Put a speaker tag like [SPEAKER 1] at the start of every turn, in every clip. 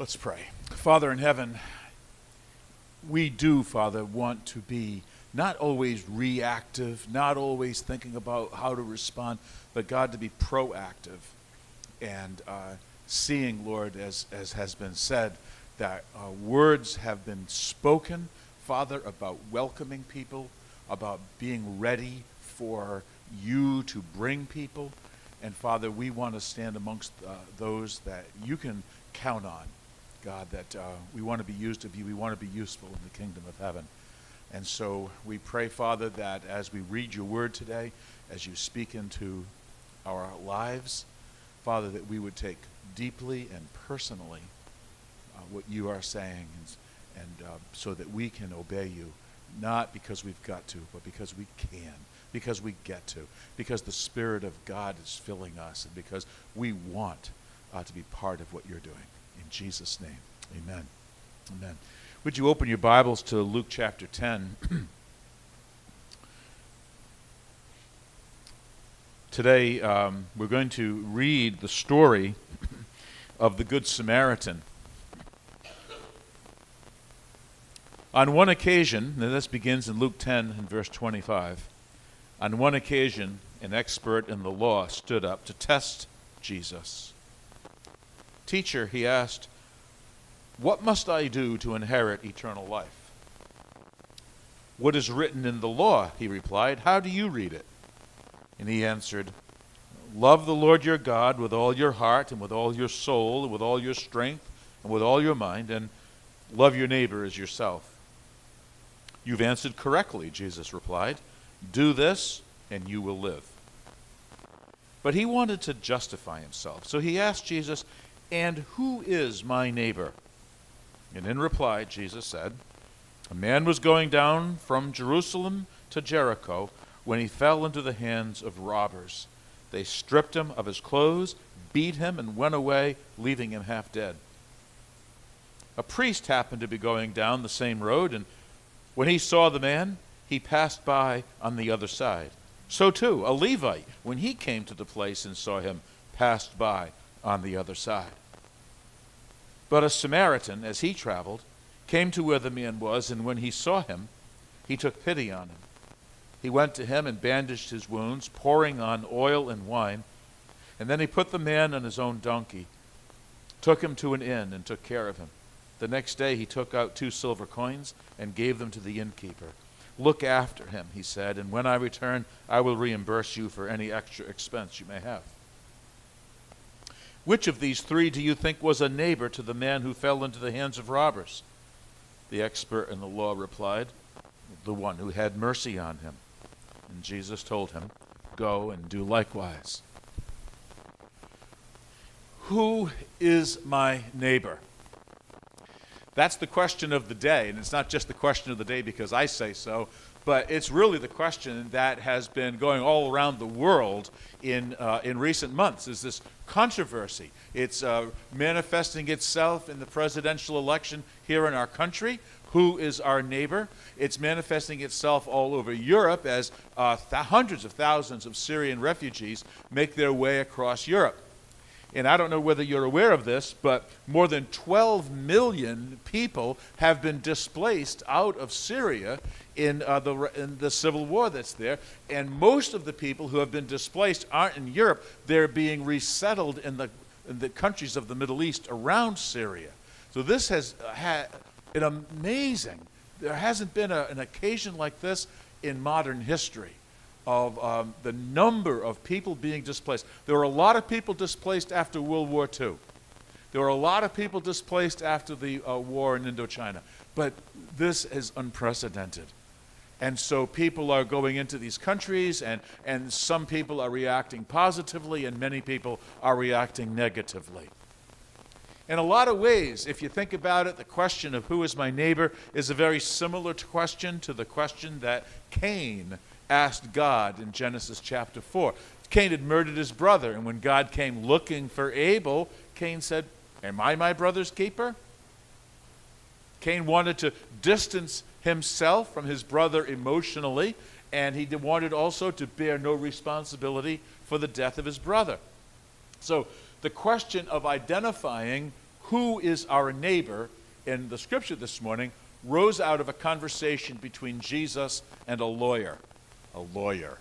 [SPEAKER 1] Let's pray. Father in heaven, we do, Father, want to be not always reactive, not always thinking about how to respond, but God to be proactive and uh, seeing, Lord, as, as has been said, that uh, words have been spoken, Father, about welcoming people, about being ready for you to bring people. And Father, we want to stand amongst uh, those that you can count on, God, that uh, we want to be used of you. We want to be useful in the kingdom of heaven. And so we pray, Father, that as we read your word today, as you speak into our lives, Father, that we would take deeply and personally uh, what you are saying, and, and uh, so that we can obey you, not because we've got to, but because we can, because we get to, because the Spirit of God is filling us, and because we want uh, to be part of what you're doing. Jesus' name, amen. Amen. Would you open your Bibles to Luke chapter 10? Today, um, we're going to read the story of the Good Samaritan. On one occasion, and this begins in Luke 10 and verse 25, on one occasion, an expert in the law stood up to test Jesus. Teacher, he asked, what must I do to inherit eternal life? What is written in the law? He replied. How do you read it? And he answered, Love the Lord your God with all your heart and with all your soul and with all your strength and with all your mind, and love your neighbor as yourself. You've answered correctly, Jesus replied. Do this, and you will live. But he wanted to justify himself. So he asked Jesus, And who is my neighbor? And in reply, Jesus said, A man was going down from Jerusalem to Jericho when he fell into the hands of robbers. They stripped him of his clothes, beat him, and went away, leaving him half dead. A priest happened to be going down the same road, and when he saw the man, he passed by on the other side. So too, a Levite, when he came to the place and saw him, passed by on the other side. But a Samaritan, as he traveled, came to where the man was, and when he saw him, he took pity on him. He went to him and bandaged his wounds, pouring on oil and wine. And then he put the man on his own donkey, took him to an inn, and took care of him. The next day he took out two silver coins and gave them to the innkeeper. Look after him, he said, and when I return, I will reimburse you for any extra expense you may have. Which of these three do you think was a neighbor to the man who fell into the hands of robbers? The expert in the law replied, The one who had mercy on him. And Jesus told him, Go and do likewise. Who is my neighbor? That's the question of the day, and it's not just the question of the day because I say so, but it's really the question that has been going all around the world in, uh, in recent months is this controversy. It's uh, manifesting itself in the presidential election here in our country. Who is our neighbor? It's manifesting itself all over Europe as uh, hundreds of thousands of Syrian refugees make their way across Europe. And I don't know whether you're aware of this, but more than 12 million people have been displaced out of Syria in, uh, the, in the civil war that's there. And most of the people who have been displaced aren't in Europe, they're being resettled in the, in the countries of the Middle East around Syria. So this has uh, had an amazing, there hasn't been a, an occasion like this in modern history of um, the number of people being displaced. There were a lot of people displaced after World War II. There were a lot of people displaced after the uh, war in Indochina. But this is unprecedented. And so people are going into these countries, and, and some people are reacting positively, and many people are reacting negatively. In a lot of ways, if you think about it, the question of who is my neighbor is a very similar question to the question that Cain asked God in Genesis chapter 4. Cain had murdered his brother, and when God came looking for Abel, Cain said, Am I my brother's keeper? Cain wanted to distance himself from his brother emotionally, and he wanted also to bear no responsibility for the death of his brother. So the question of identifying who is our neighbor in the scripture this morning rose out of a conversation between Jesus and a lawyer. A lawyer.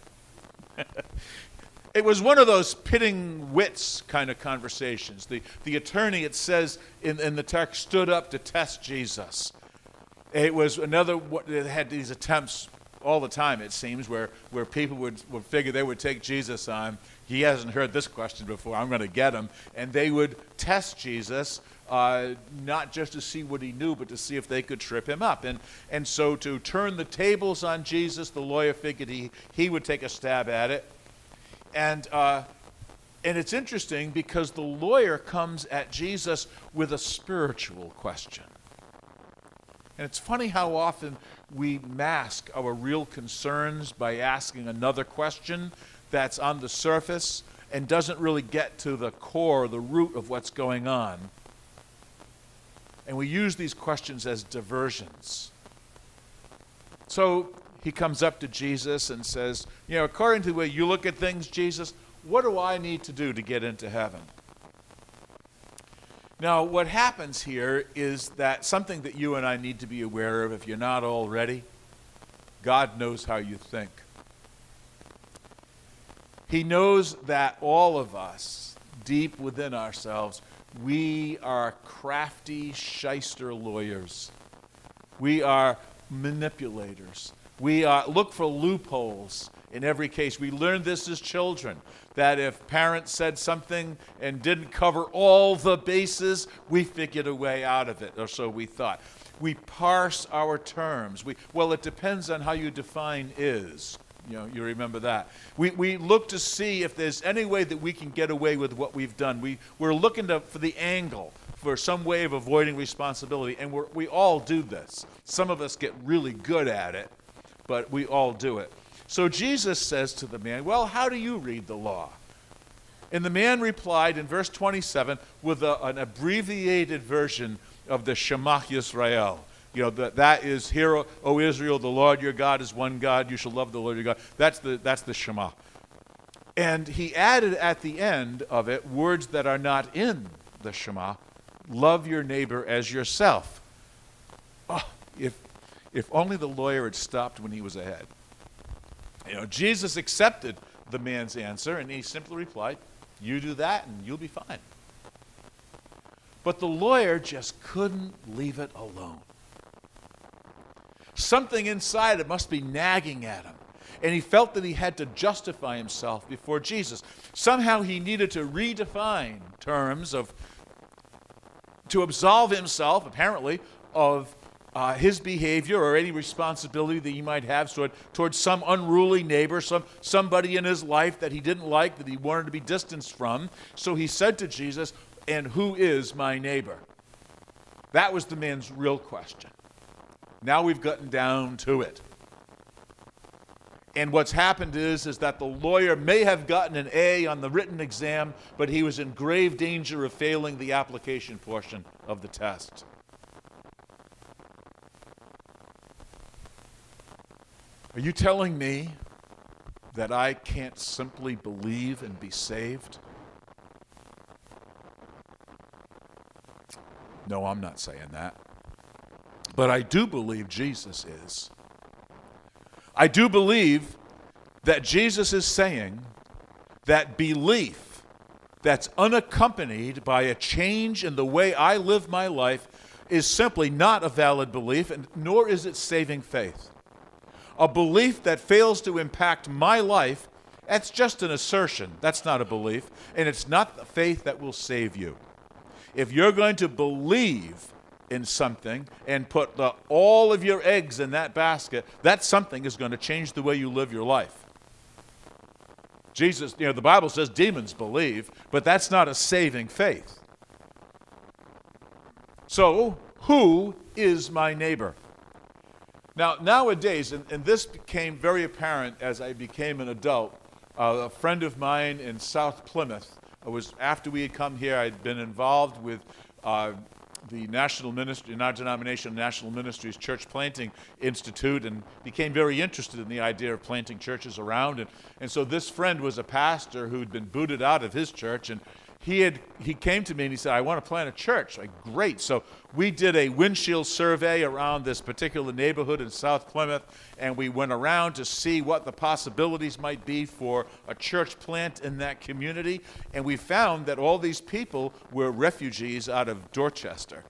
[SPEAKER 1] it was one of those pitting wits kind of conversations. The, the attorney, it says in, in the text, stood up to test Jesus. It was another, it had these attempts all the time, it seems, where, where people would, would figure they would take Jesus on. He hasn't heard this question before. I'm going to get him. And they would test Jesus, uh, not just to see what he knew, but to see if they could trip him up. And, and so to turn the tables on Jesus, the lawyer figured he, he would take a stab at it. And, uh, and it's interesting because the lawyer comes at Jesus with a spiritual question. And it's funny how often we mask our real concerns by asking another question that's on the surface and doesn't really get to the core, the root of what's going on. And we use these questions as diversions. So he comes up to Jesus and says, You know, according to the way you look at things, Jesus, what do I need to do to get into heaven? Now, what happens here is that something that you and I need to be aware of, if you're not already, God knows how you think. He knows that all of us, deep within ourselves, we are crafty shyster lawyers. We are manipulators. We uh, look for loopholes in every case. We learned this as children that if parents said something and didn't cover all the bases, we figured a way out of it, or so we thought. We parse our terms. We, well, it depends on how you define is. You know, you remember that. We, we look to see if there's any way that we can get away with what we've done. We, we're looking to, for the angle, for some way of avoiding responsibility, and we we all do this. Some of us get really good at it, but we all do it. So Jesus says to the man, Well, how do you read the law? And the man replied in verse 27 with a, an abbreviated version of the Shema Yisrael. You know, that, that is, Hear, O Israel, the Lord your God is one God. You shall love the Lord your God. That's the, that's the Shema. And he added at the end of it words that are not in the Shema love your neighbor as yourself. Oh, if, if only the lawyer had stopped when he was ahead. You know, Jesus accepted the man's answer and he simply replied, You do that and you'll be fine. But the lawyer just couldn't leave it alone. Something inside it must be nagging at him. And he felt that he had to justify himself before Jesus. Somehow he needed to redefine terms of, to absolve himself, apparently, of uh, his behavior or any responsibility that he might have toward, towards some unruly neighbor, some, somebody in his life that he didn't like, that he wanted to be distanced from. So he said to Jesus, And who is my neighbor? That was the man's real question. Now we've gotten down to it. And what's happened is, is that the lawyer may have gotten an A on the written exam, but he was in grave danger of failing the application portion of the test. Are you telling me that I can't simply believe and be saved? No, I'm not saying that. But I do believe Jesus is. I do believe that Jesus is saying that belief that's unaccompanied by a change in the way I live my life is simply not a valid belief, and nor is it saving faith a belief that fails to impact my life, that's just an assertion. That's not a belief. And it's not the faith that will save you. If you're going to believe in something and put the, all of your eggs in that basket, that something is going to change the way you live your life. Jesus, you know, the Bible says demons believe, but that's not a saving faith. So, who is my neighbor? Now, nowadays, and, and this became very apparent as I became an adult, uh, a friend of mine in South Plymouth was, after we had come here, I'd been involved with uh, the National Ministry, not denominational National Ministries Church Planting Institute, and became very interested in the idea of planting churches around. And, and so this friend was a pastor who'd been booted out of his church, and he had he came to me and he said, "I want to plant a church." Like, great. So we did a windshield survey around this particular neighborhood in South Plymouth, and we went around to see what the possibilities might be for a church plant in that community. And we found that all these people were refugees out of Dorchester,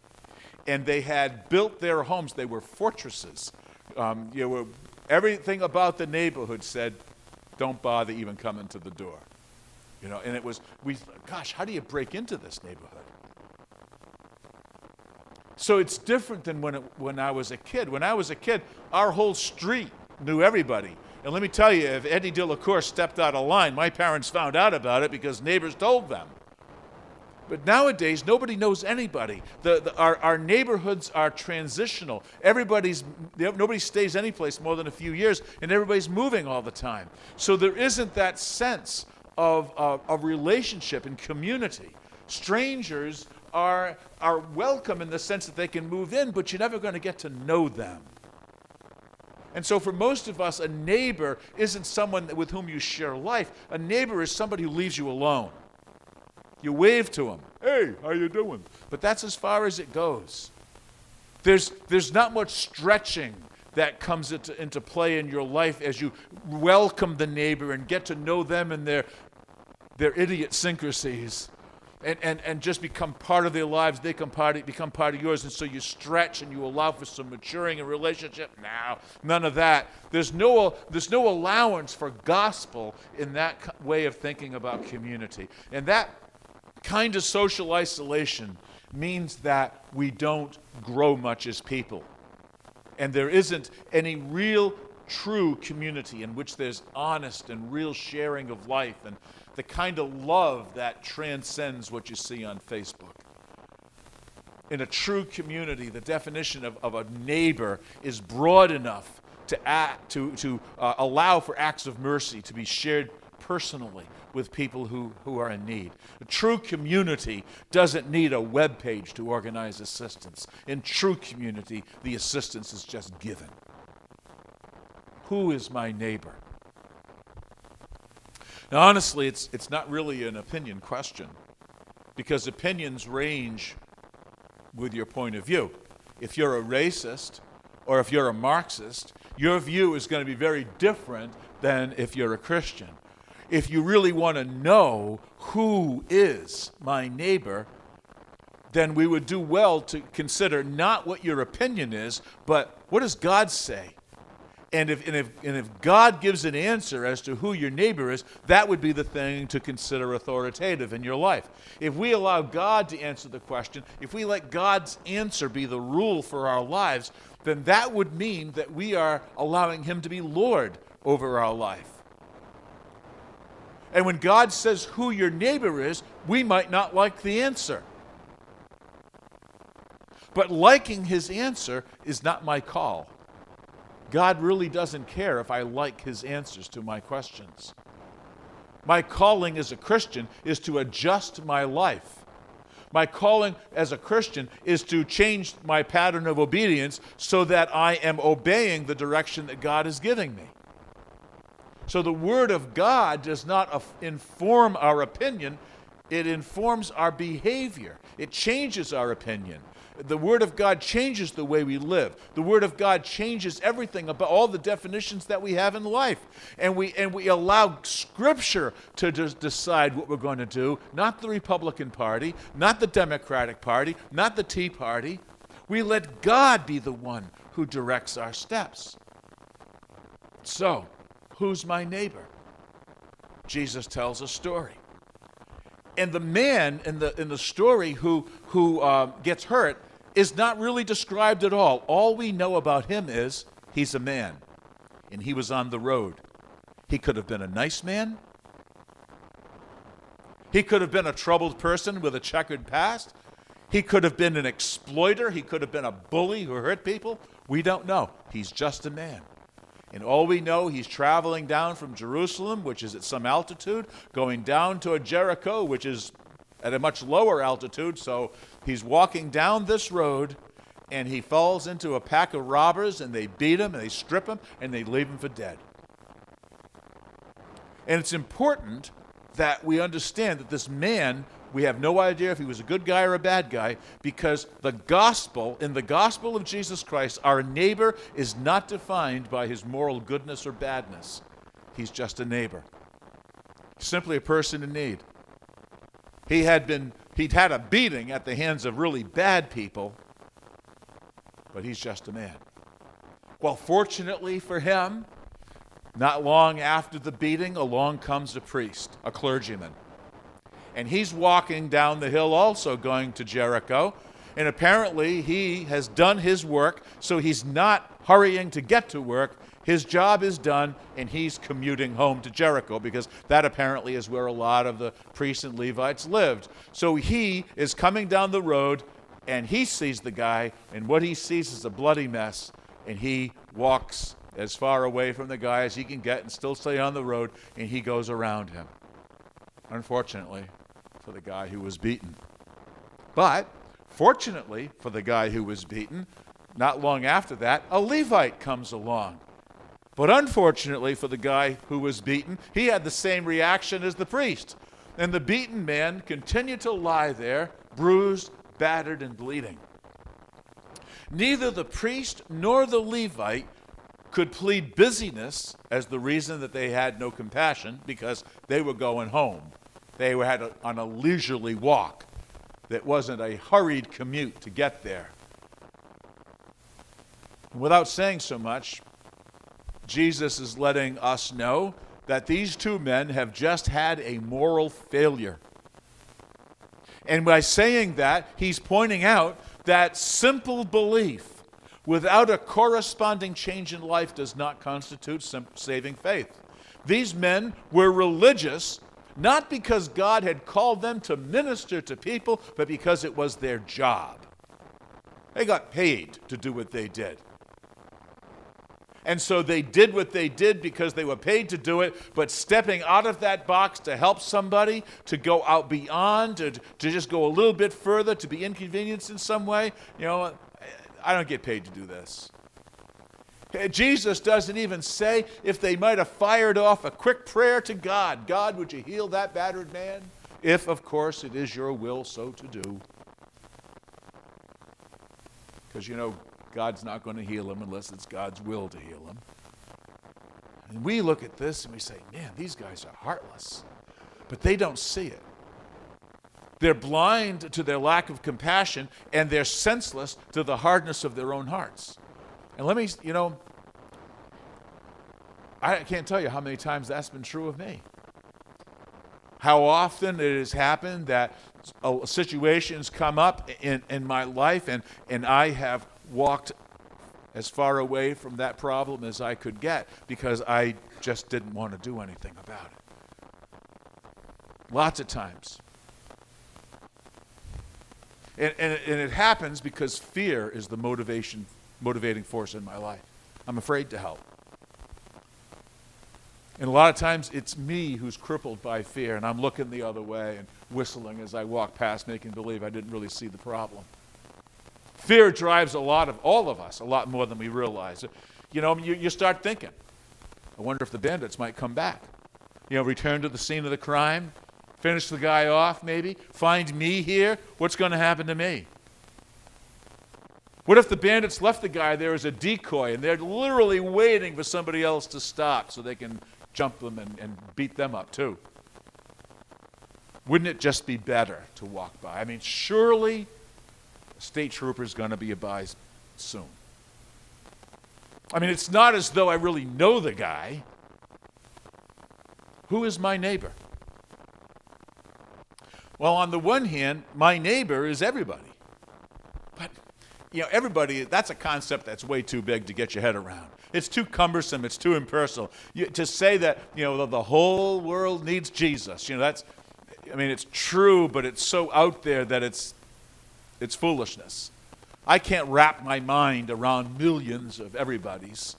[SPEAKER 1] and they had built their homes. They were fortresses. Um, you know, everything about the neighborhood said, "Don't bother even coming to the door." You know, and it was, we, gosh, how do you break into this neighborhood? So it's different than when, it, when I was a kid. When I was a kid, our whole street knew everybody. And let me tell you, if Eddie de la Cour stepped out of line, my parents found out about it because neighbors told them. But nowadays, nobody knows anybody. The, the, our, our neighborhoods are transitional. Everybody's, nobody stays any place more than a few years, and everybody's moving all the time. So there isn't that sense of, of, of relationship and community. Strangers are, are welcome in the sense that they can move in, but you're never going to get to know them. And so, for most of us, a neighbor isn't someone with whom you share life. A neighbor is somebody who leaves you alone. You wave to him, "Hey, how you doing?" But that's as far as it goes. There's, there's not much stretching that comes into, into play in your life as you welcome the neighbor and get to know them and their their idiosyncrasies and, and, and just become part of their lives. They become part, of, become part of yours. And so you stretch and you allow for some maturing in relationship. Now, none of that. There's no, there's no allowance for gospel in that way of thinking about community. And that kind of social isolation means that we don't grow much as people. And there isn't any real true community in which there's honest and real sharing of life and the kind of love that transcends what you see on Facebook. In a true community, the definition of, of a neighbor is broad enough to, act, to, to uh, allow for acts of mercy to be shared personally with people who, who are in need. A true community doesn't need a web page to organize assistance. In true community, the assistance is just given. Who is my neighbor? Now, honestly, it's, it's not really an opinion question because opinions range with your point of view. If you're a racist or if you're a Marxist, your view is going to be very different than if you're a Christian. If you really want to know who is my neighbor, then we would do well to consider not what your opinion is, but what does God say? And if, and, if, and if God gives an answer as to who your neighbor is, that would be the thing to consider authoritative in your life. If we allow God to answer the question, if we let God's answer be the rule for our lives, then that would mean that we are allowing Him to be Lord over our life. And when God says who your neighbor is, we might not like the answer. But liking His answer is not my call. God really doesn't care if I like his answers to my questions. My calling as a Christian is to adjust my life. My calling as a Christian is to change my pattern of obedience so that I am obeying the direction that God is giving me. So the Word of God does not inform our opinion, it informs our behavior. It changes our opinion. The Word of God changes the way we live. The Word of God changes everything about all the definitions that we have in life. And we, and we allow Scripture to decide what we're going to do, not the Republican Party, not the Democratic Party, not the Tea Party. We let God be the one who directs our steps. So, who's my neighbor? Jesus tells a story. And the man in the, in the story who, who uh, gets hurt is not really described at all. All we know about him is he's a man and he was on the road. He could have been a nice man. He could have been a troubled person with a checkered past. He could have been an exploiter. He could have been a bully who hurt people. We don't know. He's just a man. And all we know, he's traveling down from Jerusalem, which is at some altitude, going down to Jericho, which is at a much lower altitude. So he's walking down this road and he falls into a pack of robbers and they beat him and they strip him and they leave him for dead. And it's important that we understand that this man We have no idea if he was a good guy or a bad guy because the gospel, in the gospel of Jesus Christ, our neighbor is not defined by his moral goodness or badness. He's just a neighbor, simply a person in need. He had been, he'd had a beating at the hands of really bad people, but he's just a man. Well, fortunately for him, not long after the beating, along comes a priest, a clergyman. And he's walking down the hill also going to Jericho. And apparently he has done his work, so he's not hurrying to get to work. His job is done, and he's commuting home to Jericho because that apparently is where a lot of the priests and Levites lived. So he is coming down the road, and he sees the guy, and what he sees is a bloody mess, and he walks as far away from the guy as he can get and still stay on the road, and he goes around him. Unfortunately for the guy who was beaten. But fortunately for the guy who was beaten, not long after that, a Levite comes along. But unfortunately for the guy who was beaten, he had the same reaction as the priest. And the beaten man continued to lie there, bruised, battered, and bleeding. Neither the priest nor the Levite could plead busyness as the reason that they had no compassion because they were going home. They were had a, on a leisurely walk that wasn't a hurried commute to get there. Without saying so much, Jesus is letting us know that these two men have just had a moral failure. And by saying that, he's pointing out that simple belief without a corresponding change in life does not constitute saving faith. These men were religious not because God had called them to minister to people, but because it was their job. They got paid to do what they did. And so they did what they did because they were paid to do it, but stepping out of that box to help somebody, to go out beyond, to, to just go a little bit further, to be inconvenienced in some way, you know, I don't get paid to do this. Eh, Jesus doesn't even say if they might have fired off a quick prayer to God God, would you heal that battered man? If, of course, it is your will so to do. Because, you know, God's not going to heal him unless it's God's will to heal him. And we look at this and we say, man, these guys are heartless. But they don't see it. They're blind to their lack of compassion and they're senseless to the hardness of their own hearts. And let me, you know, I can't tell you how many times that's been true of me. How often it has happened that situations come up in, in my life and, and I have walked as far away from that problem as I could get because I just didn't want to do anything about it. Lots of times. And, and, and it happens because fear is the motivation, motivating force in my life. I'm afraid to help. And a lot of times it's me who's crippled by fear, and I'm looking the other way and whistling as I walk past, making believe I didn't really see the problem. Fear drives a lot of all of us, a lot more than we realize. You know, you, you start thinking, I wonder if the bandits might come back. You know, return to the scene of the crime, Finish the guy off, maybe? Find me here? What's going to happen to me? What if the bandits left the guy there as a decoy and they're literally waiting for somebody else to stop so they can jump them and, and beat them up too? Wouldn't it just be better to walk by? I mean, surely state trooper is going to be advised soon. I mean, it's not as though I really know the guy. Who is my neighbor? Well, on the one hand, my neighbor is everybody. But, you know, everybody, that's a concept that's way too big to get your head around. It's too cumbersome, it's too impersonal. You, to say that, you know, the, the whole world needs Jesus, you know, that's, I mean, it's true, but it's so out there that it's, it's foolishness. I can't wrap my mind around millions of everybody's.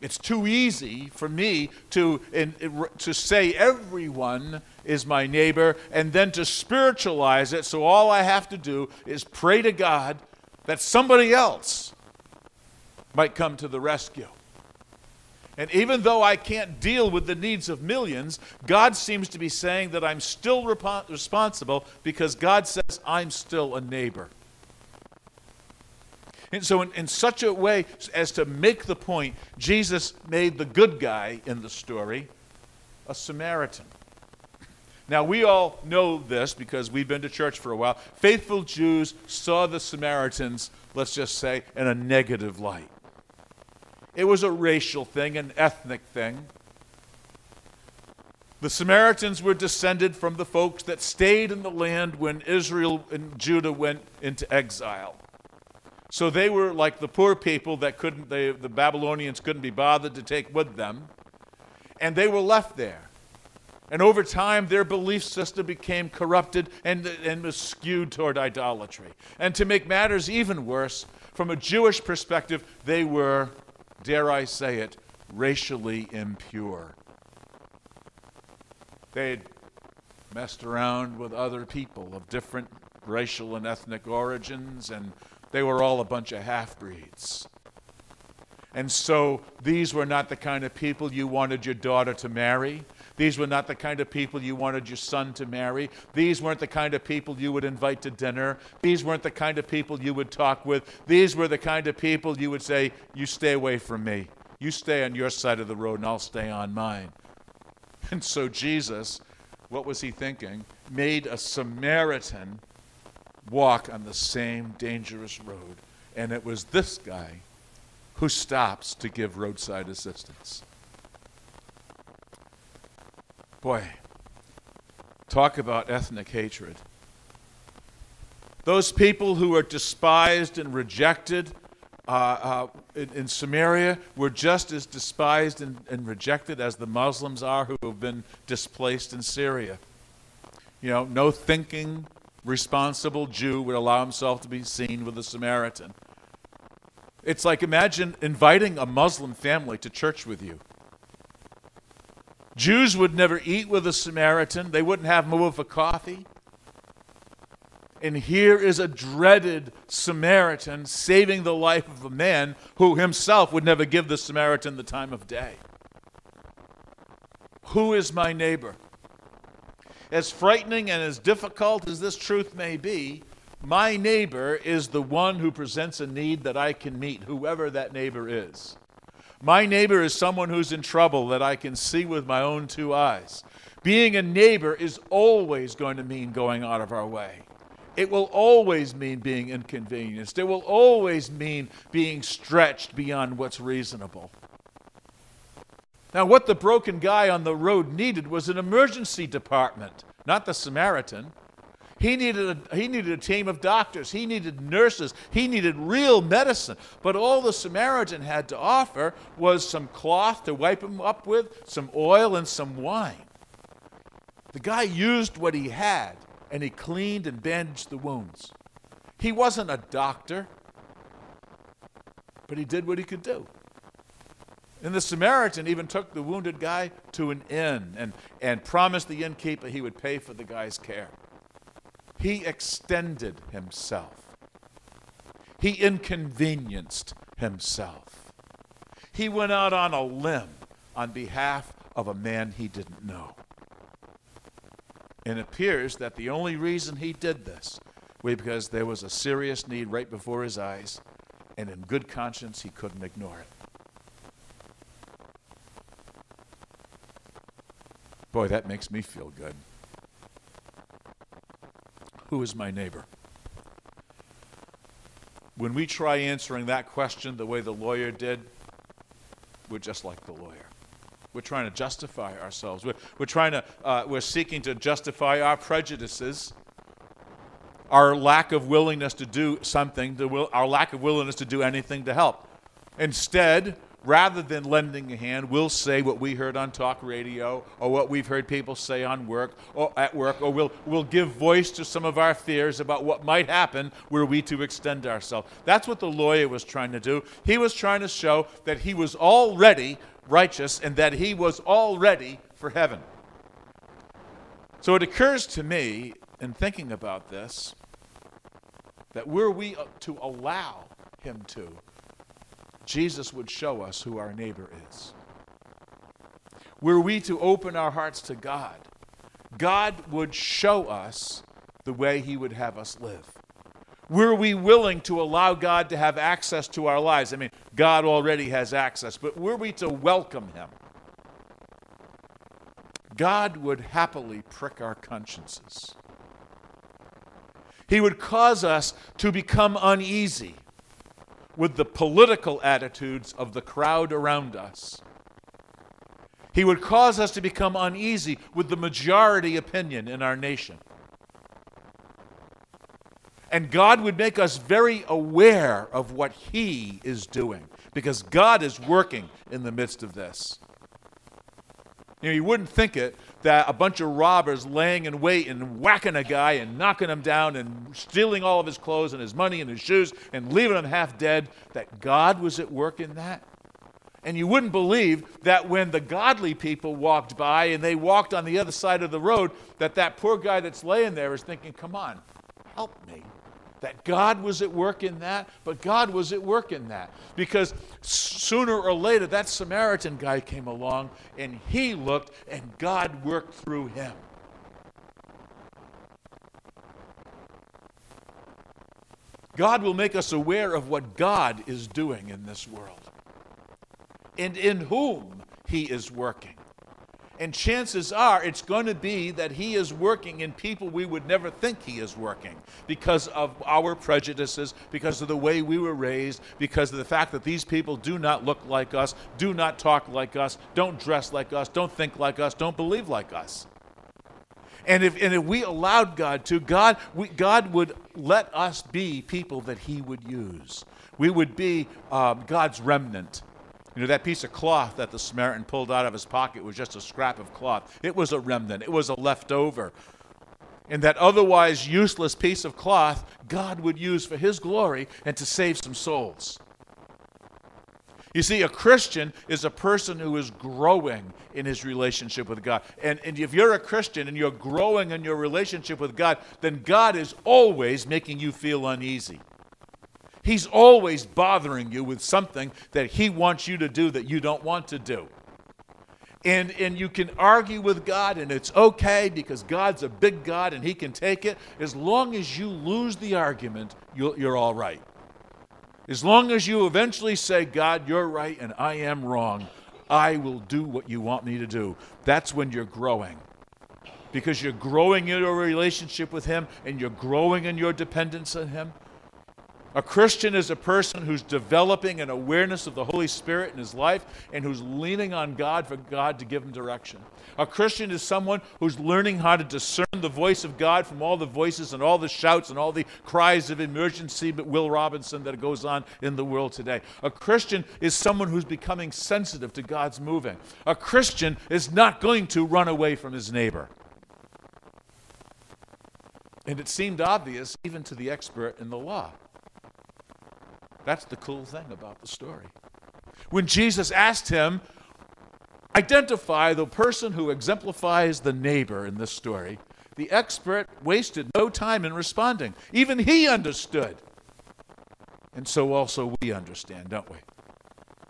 [SPEAKER 1] It's too easy for me to, in, to say everyone is my neighbor and then to spiritualize it so all I have to do is pray to God that somebody else might come to the rescue. And even though I can't deal with the needs of millions, God seems to be saying that I'm still rep- responsible because God says I'm still a neighbor. And so, in, in such a way as to make the point, Jesus made the good guy in the story a Samaritan. Now, we all know this because we've been to church for a while. Faithful Jews saw the Samaritans, let's just say, in a negative light. It was a racial thing, an ethnic thing. The Samaritans were descended from the folks that stayed in the land when Israel and Judah went into exile. So they were like the poor people that couldn't, they, the Babylonians couldn't be bothered to take with them. And they were left there. And over time, their belief system became corrupted and, and was skewed toward idolatry. And to make matters even worse, from a Jewish perspective, they were, dare I say it, racially impure. They'd messed around with other people of different racial and ethnic origins and they were all a bunch of half breeds. And so these were not the kind of people you wanted your daughter to marry. These were not the kind of people you wanted your son to marry. These weren't the kind of people you would invite to dinner. These weren't the kind of people you would talk with. These were the kind of people you would say, You stay away from me. You stay on your side of the road, and I'll stay on mine. And so Jesus, what was he thinking? Made a Samaritan walk on the same dangerous road. And it was this guy who stops to give roadside assistance. Boy, talk about ethnic hatred. Those people who are despised and rejected uh, uh, in, in, Samaria were just as despised and, and rejected as the Muslims are who have been displaced in Syria. You know, no thinking, responsible Jew would allow himself to be seen with a Samaritan. It's like imagine inviting a Muslim family to church with you. Jews would never eat with a Samaritan, they wouldn't have him over coffee. And here is a dreaded Samaritan saving the life of a man who himself would never give the Samaritan the time of day. Who is my neighbor? As frightening and as difficult as this truth may be, my neighbor is the one who presents a need that I can meet, whoever that neighbor is. My neighbor is someone who's in trouble that I can see with my own two eyes. Being a neighbor is always going to mean going out of our way. It will always mean being inconvenienced. It will always mean being stretched beyond what's reasonable. Now, what the broken guy on the road needed was an emergency department, not the Samaritan. He needed, a, he needed a team of doctors. He needed nurses. He needed real medicine. But all the Samaritan had to offer was some cloth to wipe him up with, some oil, and some wine. The guy used what he had, and he cleaned and bandaged the wounds. He wasn't a doctor, but he did what he could do. And the Samaritan even took the wounded guy to an inn and, and promised the innkeeper he would pay for the guy's care. He extended himself, he inconvenienced himself. He went out on a limb on behalf of a man he didn't know. And it appears that the only reason he did this was because there was a serious need right before his eyes, and in good conscience he couldn't ignore it. Boy, that makes me feel good. Who is my neighbor? When we try answering that question the way the lawyer did, we're just like the lawyer. We're trying to justify ourselves. We're, we're trying to, uh, we're seeking to justify our prejudices, our lack of willingness to do something, to will, our lack of willingness to do anything to help. Instead, rather than lending a hand, we'll say what we heard on talk radio or what we've heard people say on work or at work, or we'll, we'll give voice to some of our fears about what might happen were we to extend ourselves. That's what the lawyer was trying to do. He was trying to show that he was already righteous and that he was already for heaven. So it occurs to me in thinking about this that were we to allow him to, Jesus would show us who our neighbor is. were we to open our hearts to God, God would show us the way He would have us live. Were we willing to allow God to have access to our lives? I mean, God already has access, but were we to welcome Him? God would happily prick our consciences. He would cause us to become uneasy with the political attitudes of the crowd around us. He would cause us to become uneasy with the majority opinion in our nation. And God would make us very aware of what He is doing because God is working in the midst of this. You know, you wouldn't think it that a bunch of robbers laying in wait and whacking a guy and knocking him down and stealing all of his clothes and his money and his shoes and leaving him half dead, that God was at work in that. And you wouldn't believe that when the godly people walked by and they walked on the other side of the road, that that poor guy that's laying there is thinking, come on, help me. That God was at work in that, but God was at work in that. Because sooner or later, that Samaritan guy came along and he looked and God worked through him. God will make us aware of what God is doing in this world and in whom He is working. And chances are it's going to be that He is working in people we would never think He is working because of our prejudices, because of the way we were raised, because of the fact that these people do not look like us, do not talk like us, don't dress like us, don't think like us, don't believe like us. And if, and if we allowed God to, God, we, God would let us be people that He would use. We would be um, God's remnant. You know, that piece of cloth that the Samaritan pulled out of his pocket was just a scrap of cloth. It was a remnant, it was a leftover. And that otherwise useless piece of cloth, God would use for his glory and to save some souls. You see, a Christian is a person who is growing in his relationship with God. And, and if you're a Christian and you're growing in your relationship with God, then God is always making you feel uneasy. He's always bothering you with something that He wants you to do that you don't want to do. And, and you can argue with God, and it's okay because God's a big God and He can take it. As long as you lose the argument, you you're all right. As long as you eventually say, God, you're right and I am wrong, I will do what you want me to do. That's when you're growing. Because you're growing in your relationship with Him and you're growing in your dependence on Him. A Christian is a person who's developing an awareness of the Holy Spirit in his life and who's leaning on God for God to give him direction. A Christian is someone who's learning how to discern the voice of God from all the voices and all the shouts and all the cries of emergency, but Will Robinson that goes on in the world today. A Christian is someone who's becoming sensitive to God's moving. A Christian is not going to run away from his neighbor. And it seemed obvious even to the expert in the law. That's the cool thing about the story. When Jesus asked him, identify the person who exemplifies the neighbor in this story, the expert wasted no time in responding. Even he understood. And so also we understand, don't we?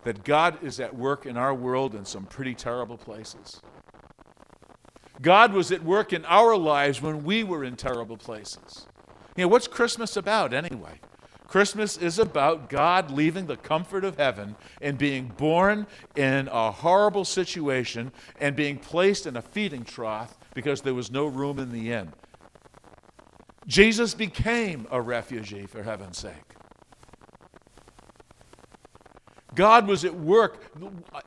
[SPEAKER 1] That God is at work in our world in some pretty terrible places. God was at work in our lives when we were in terrible places. You know, what's Christmas about anyway? Christmas is about God leaving the comfort of heaven and being born in a horrible situation and being placed in a feeding trough because there was no room in the inn. Jesus became a refugee, for heaven's sake. God was at work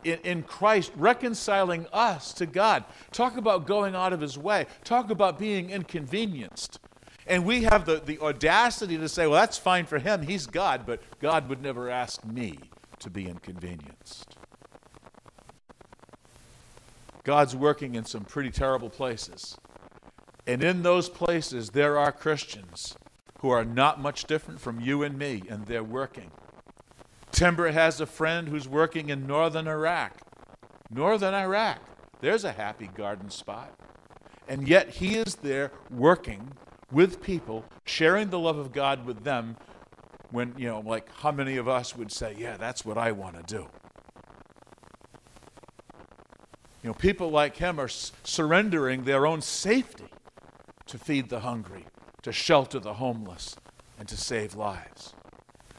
[SPEAKER 1] in, Christ reconciling us to God. Talk about going out of his way. Talk about being inconvenienced. And we have the, the audacity to say, well, that's fine for him. He's God, but God would never ask me to be inconvenienced. God's working in some pretty terrible places. And in those places, there are Christians who are not much different from you and me, and they're working. Timber has a friend who's working in northern Iraq. Northern Iraq. There's a happy garden spot. And yet he is there working with people, sharing the love of God with them when, you know, like how many of us would say, yeah, that's what I want to do. You know, people like him are surrendering their own safety to feed the hungry, to shelter the homeless, and to save lives.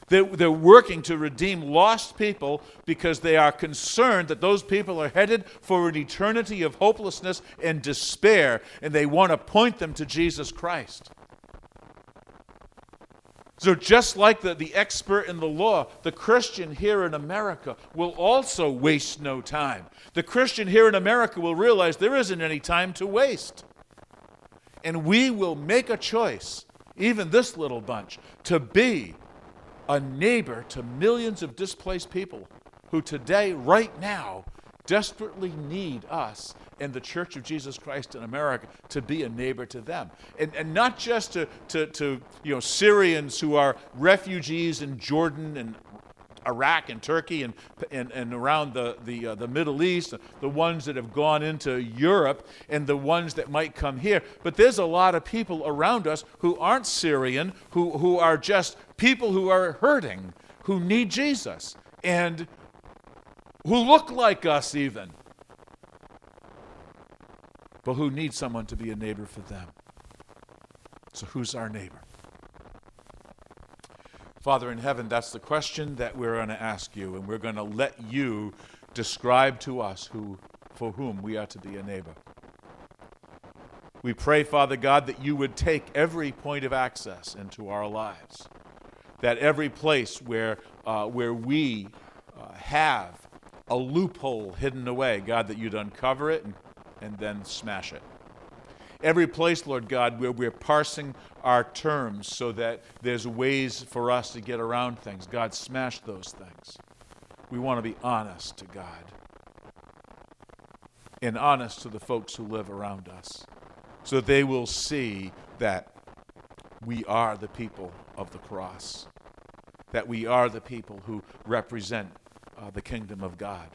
[SPEAKER 1] They're, they're working to redeem lost people because they are concerned that those people are headed for an eternity of hopelessness and despair, and they want to point them to Jesus Christ. So, just like the, the expert in the law, the Christian here in America will also waste no time. The Christian here in America will realize there isn't any time to waste. And we will make a choice, even this little bunch, to be a neighbor to millions of displaced people who today, right now, desperately need us and the Church of Jesus Christ in America to be a neighbor to them. And, and not just to, to, to you know, Syrians who are refugees in Jordan and Iraq and Turkey and, and, and around the, the, uh, the Middle East, the ones that have gone into Europe, and the ones that might come here. But there's a lot of people around us who aren't Syrian, who, who are just people who are hurting, who need Jesus, and who look like us even, but who need someone to be a neighbor for them. So, who's our neighbor? Father in heaven, that's the question that we're going to ask you, and we're going to let you describe to us who, for whom we are to be a neighbor. We pray, Father God, that you would take every point of access into our lives, that every place where, uh, where we uh, have a loophole hidden away, God, that you'd uncover it and, and then smash it. Every place, Lord God, where we're parsing our terms so that there's ways for us to get around things, God, smash those things. We want to be honest to God and honest to the folks who live around us so that they will see that we are the people of the cross, that we are the people who represent uh, the kingdom of God.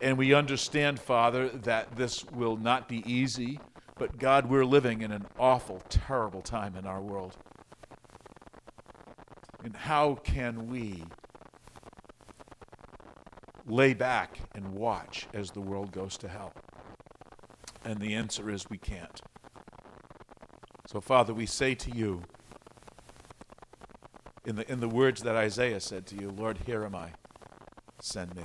[SPEAKER 1] And we understand, Father, that this will not be easy, but God, we're living in an awful, terrible time in our world. And how can we lay back and watch as the world goes to hell? And the answer is we can't. So, Father, we say to you, in the, in the words that Isaiah said to you, Lord, here am I, send me.